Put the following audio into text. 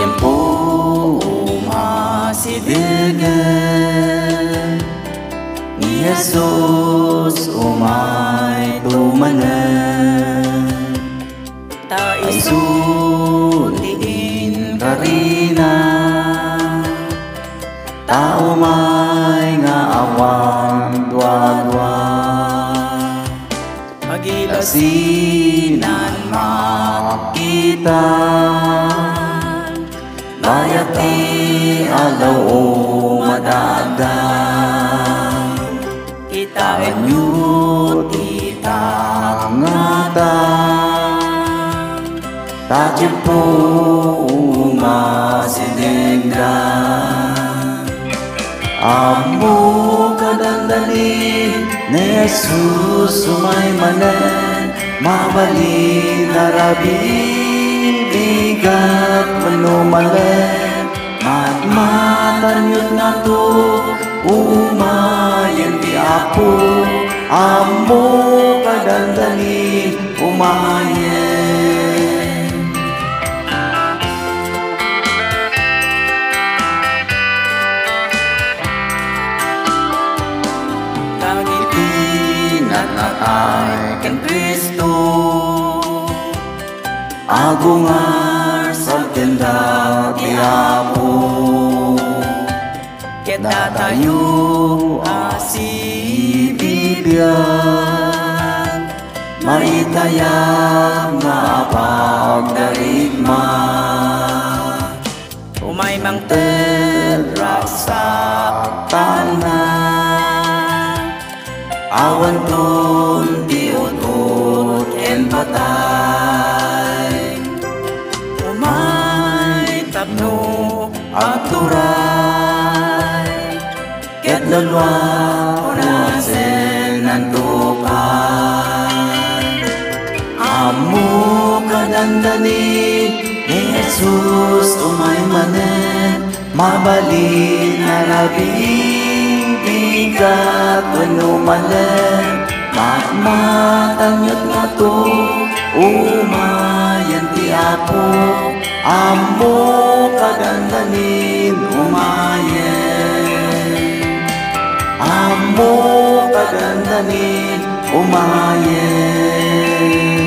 umasidigan Ni Jesus umay tumanan Ay isultiin karina Tao may nga awang dwa-dwa Pagilasinan makita Bayati alaw o madagdag Kita Anyut itangatan Tajib po umasidengdan Amo kadandali ni Jesus umay manen Mabali na rabi umayen di apu amu kadandani, umayen Lagi tinat na ay kan Kristo Agungar sa tenda Apo Kita tayo asibibigyan Maitaya nga pagdarigma Umay mang terak sa tanan Awan ton di utut en patay Umay tapno At Ket lalwa Unasen ang tukan Amo kadandani Ni Jesus umay manen Mabali na rabing Bigat Unumalen Matmatanyot nga to Umayan ti Apo. Amo kagandanin आम्बोपरन्दने उमाये।